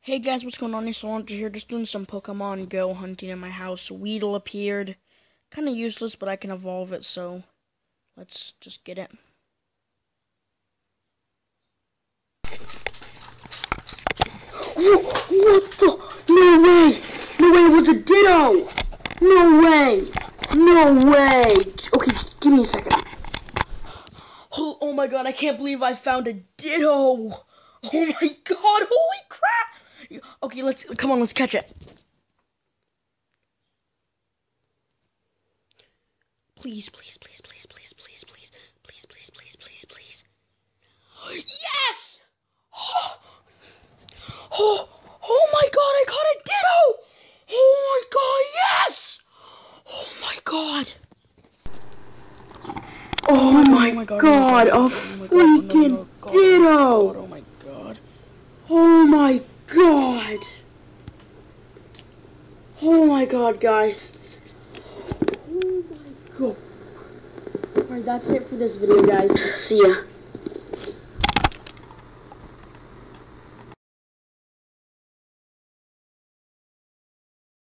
Hey guys, what's going on? It's Launcher here, just doing some Pokemon Go hunting in my house. Weedle appeared. Kind of useless, but I can evolve it, so let's just get it. What the? No way! No way, it was a Ditto! No way! No way! Okay, give me a second. Oh, oh my god, I can't believe I found a Ditto! Oh my god, holy crap! Okay, let's, come on, let's catch it. Please, please, please, please, please, please, please, please, please, please, please, please. Yes! Oh, oh oh my god, I caught a ditto! Oh my god, yes! Oh my god. Oh, my, my God, god, oh my God, a oh God, freaking God, Ditto! Oh my god. Oh my god! Oh my god, guys. Oh my god. Alright, that's it for this video, guys. See ya.